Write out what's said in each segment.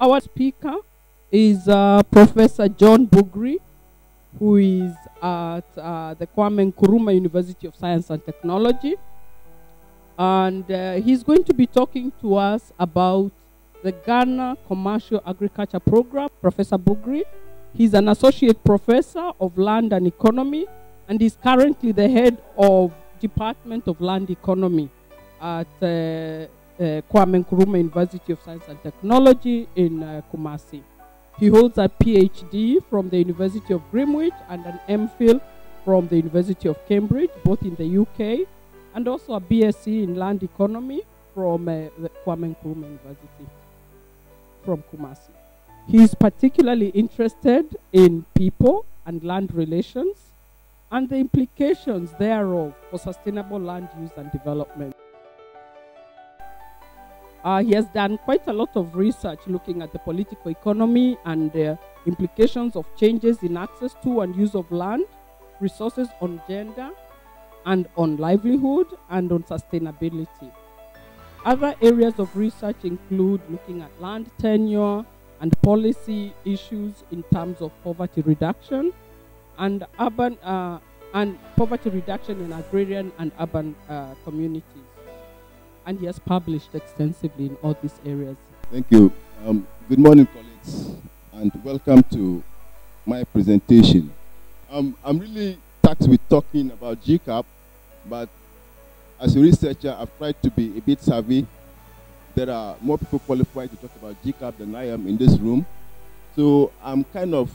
Our speaker is uh, Professor John Bugri, who is at uh, the Kwame Nkrumah University of Science and Technology. And uh, he's going to be talking to us about the Ghana Commercial Agriculture Program. Professor Bugri, he's an associate professor of land and economy, and is currently the head of Department of Land Economy at uh, Kwame Nkrumah University of Science and Technology in uh, Kumasi. He holds a PhD from the University of Greenwich and an MPhil from the University of Cambridge, both in the UK, and also a BSc in Land Economy from uh, the Kwame Nkrumah University from Kumasi. He is particularly interested in people and land relations and the implications thereof for sustainable land use and development. Uh, he has done quite a lot of research looking at the political economy and the implications of changes in access to and use of land, resources on gender, and on livelihood and on sustainability. Other areas of research include looking at land tenure and policy issues in terms of poverty reduction and urban uh, and poverty reduction in agrarian and urban uh, communities and he has published extensively in all these areas. Thank you. Um, good morning, colleagues, and welcome to my presentation. Um, I'm really taxed with talking about GCAP, but as a researcher, I've tried to be a bit savvy. There are more people qualified to talk about GCAP than I am in this room. So I'm kind of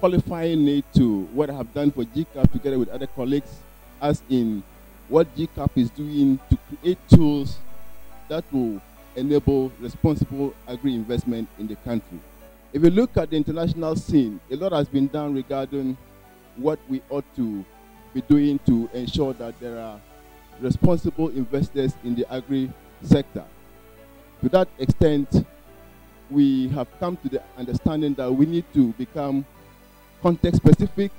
qualifying it to what I have done for GCAP together with other colleagues, as in what GCAP is doing to create tools that will enable responsible agri-investment in the country. If you look at the international scene, a lot has been done regarding what we ought to be doing to ensure that there are responsible investors in the agri sector. To that extent, we have come to the understanding that we need to become context specific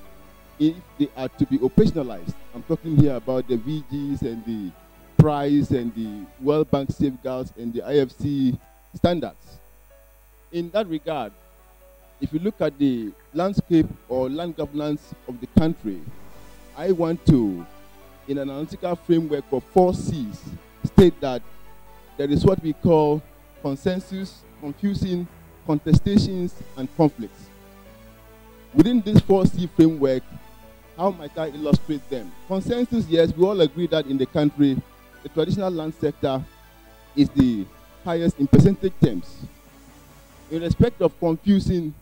if they are to be operationalized. I'm talking here about the VGs and the price and the World Bank safeguards and the IFC standards. In that regard, if you look at the landscape or land governance of the country, I want to, in an analytical framework of four C's, state that there is what we call consensus, confusing, contestations, and conflicts. Within this 4C framework, how might I illustrate them? Consensus, yes, we all agree that in the country, the traditional land sector is the highest in percentage terms. In respect of confusing,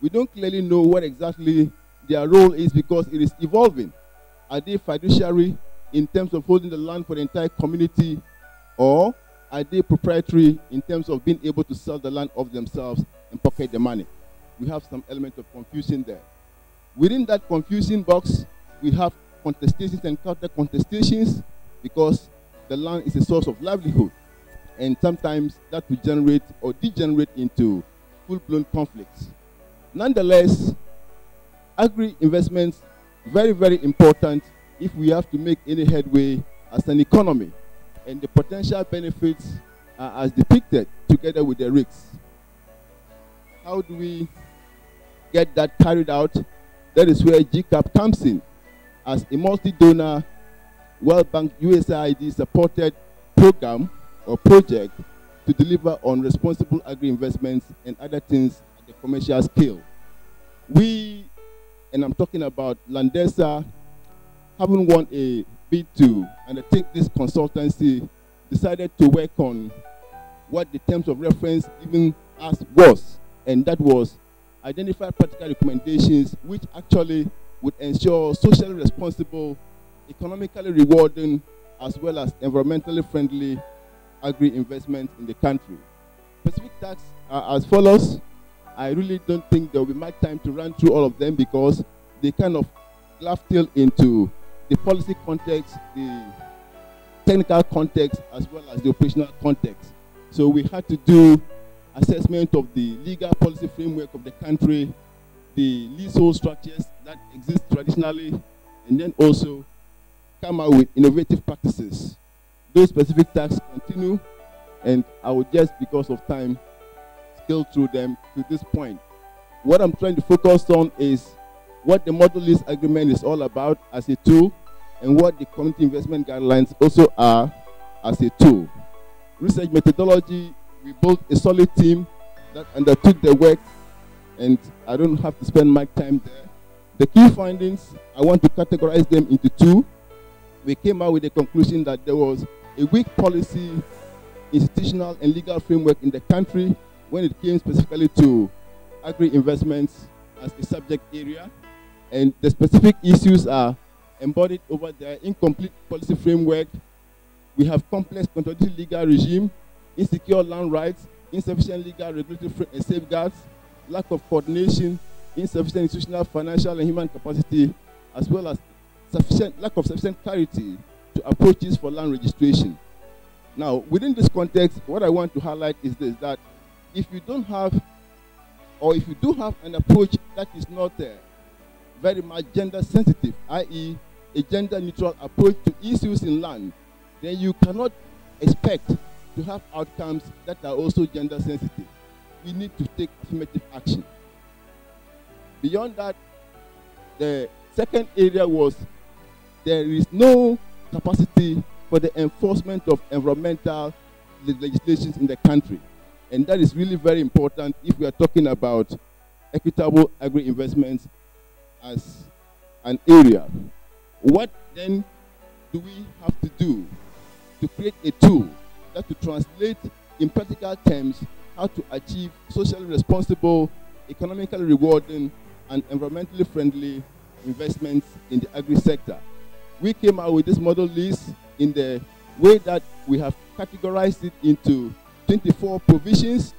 we don't clearly know what exactly their role is because it is evolving. Are they fiduciary in terms of holding the land for the entire community, or are they proprietary in terms of being able to sell the land of themselves and pocket the money? We have some element of confusion there. Within that confusing box, we have contestations and counter contestations because the land is a source of livelihood. And sometimes that will generate or degenerate into full-blown conflicts. Nonetheless, agri-investments, very, very important if we have to make any headway as an economy. And the potential benefits are as depicted together with the risks. How do we get that carried out? That is where GCAP comes in as a multi-donor World Bank USAID supported program or project to deliver on responsible agri-investments and other things at the commercial scale. We, and I'm talking about Landesa, having won a bid to undertake this consultancy, decided to work on what the terms of reference even asked was, and that was identify practical recommendations which actually would ensure socially responsible, economically rewarding, as well as environmentally friendly agri-investments in the country. Specific tasks are as follows. I really don't think there will be much time to run through all of them because they kind of dovetail into the policy context, the technical context, as well as the operational context. So we had to do assessment of the legal policy framework of the country, the leasehold structures that exist traditionally, and then also come out with innovative practices. Those specific tasks continue, and I will just, because of time, scale through them to this point. What I'm trying to focus on is what the model lease agreement is all about as a tool and what the community investment guidelines also are as a tool. Research methodology, we built a solid team that undertook the work and I don't have to spend my time there. The key findings, I want to categorize them into two. We came out with the conclusion that there was a weak policy, institutional and legal framework in the country when it came specifically to agri-investments as a subject area. And the specific issues are embodied over there, incomplete policy framework, we have complex contradictory legal regime, insecure land rights, insufficient legal regulatory uh, safeguards, lack of coordination, insufficient institutional, financial, and human capacity, as well as sufficient lack of sufficient clarity to approaches for land registration. Now, within this context, what I want to highlight is this, that if you don't have, or if you do have an approach that is not uh, very much gender sensitive, i.e., a gender neutral approach to issues in land, then you cannot expect to have outcomes that are also gender sensitive. We need to take affirmative action. Beyond that, the second area was there is no capacity for the enforcement of environmental legislations in the country. And that is really very important if we are talking about equitable agri-investments as an area. What then do we have to do to create a tool to translate in practical terms how to achieve socially responsible, economically rewarding, and environmentally friendly investments in the agri sector. We came out with this model lease in the way that we have categorized it into 24 provisions,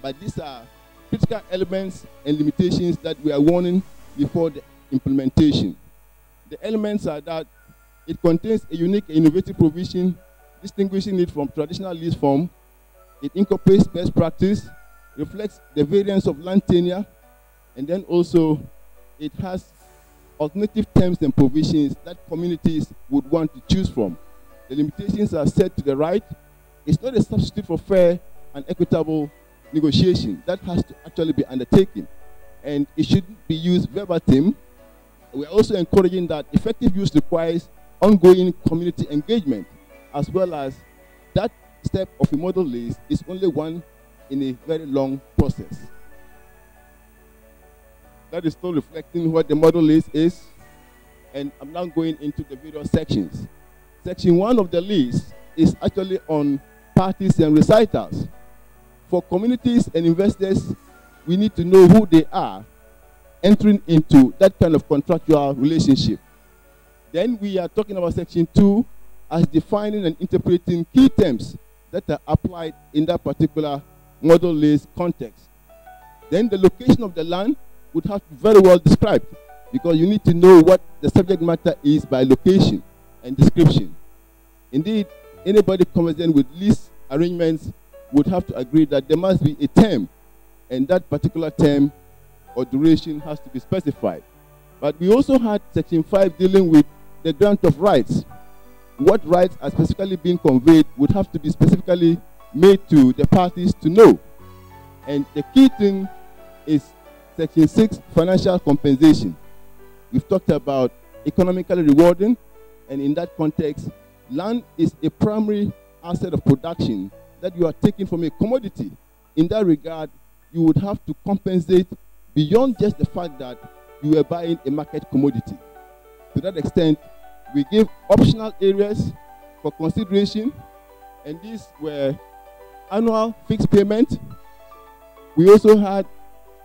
but these are critical elements and limitations that we are warning before the implementation. The elements are that it contains a unique innovative provision distinguishing it from traditional lease form. It incorporates best practice, reflects the variance of land tenure, and then also it has alternative terms and provisions that communities would want to choose from. The limitations are set to the right. It's not a substitute for fair and equitable negotiation. That has to actually be undertaken. And it shouldn't be used verbatim. We're also encouraging that effective use requires ongoing community engagement, as well as that step of a model lease is only one in a very long process. That is still reflecting what the model lease is, and I'm now going into the various sections. Section one of the list is actually on parties and recitals. For communities and investors, we need to know who they are entering into that kind of contractual relationship. Then we are talking about section two as defining and interpreting key terms that are applied in that particular model lease context. Then the location of the land would have to be very well described because you need to know what the subject matter is by location and description. Indeed, anybody conversant with lease arrangements would have to agree that there must be a term and that particular term or duration has to be specified. But we also had section 5 dealing with the grant of rights. What rights are specifically being conveyed would have to be specifically made to the parties to know. And the key thing is section 6 financial compensation. We've talked about economically rewarding, and in that context, land is a primary asset of production that you are taking from a commodity. In that regard, you would have to compensate beyond just the fact that you are buying a market commodity. To that extent, we gave optional areas for consideration, and these were annual fixed payment. We also had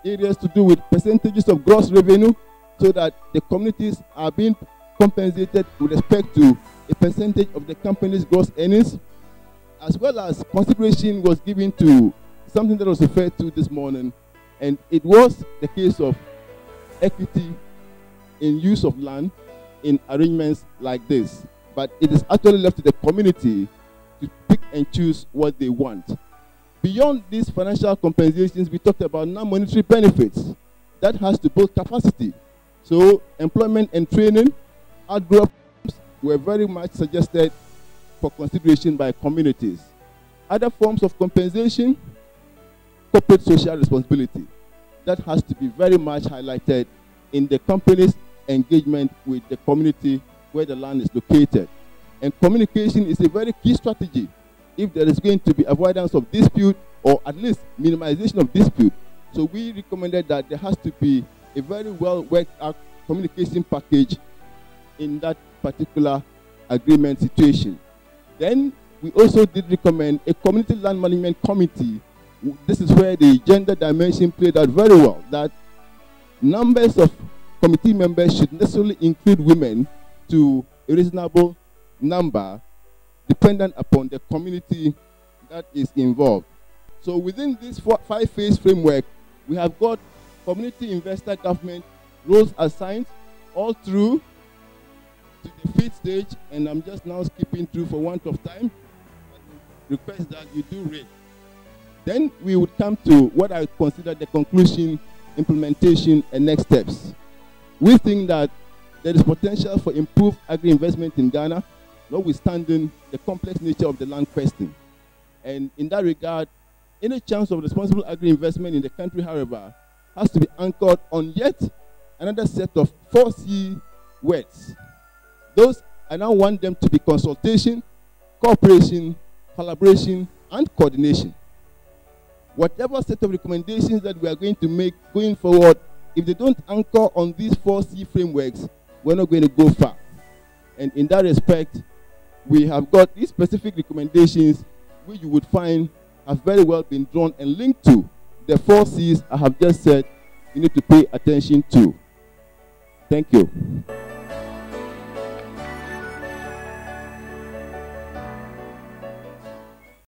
areas to do with percentages of gross revenue so that the communities are being compensated with respect to a percentage of the company's gross earnings, as well as consideration was given to something that was referred to this morning, and it was the case of equity in use of land in arrangements like this. But it is actually left to the community to pick and choose what they want. Beyond these financial compensations, we talked about non-monetary benefits. That has to build capacity. So employment and training, outgrowth were very much suggested for consideration by communities. Other forms of compensation, corporate social responsibility that has to be very much highlighted in the company's engagement with the community where the land is located. And communication is a very key strategy if there is going to be avoidance of dispute or at least minimization of dispute. So we recommended that there has to be a very well worked out communication package in that particular agreement situation. Then we also did recommend a community land management committee. This is where the gender dimension played out very well. That numbers of committee members should necessarily include women to a reasonable number dependent upon the community that is involved. So within this five-phase framework, we have got community investor government roles assigned all through to the fifth stage, and I'm just now skipping through for want of time. Request that you do read. Then we would come to what I consider the conclusion, implementation, and next steps. We think that there is potential for improved agri-investment in Ghana, notwithstanding the complex nature of the land question. And in that regard, any chance of responsible agri-investment in the country, however, has to be anchored on yet another set of four C words. Those, I now want them to be consultation, cooperation, collaboration, and coordination. Whatever set of recommendations that we are going to make going forward, if they don't anchor on these four C frameworks, we're not going to go far. And in that respect, we have got these specific recommendations which you would find have very well been drawn and linked to the four C's I have just said you need to pay attention to. Thank you.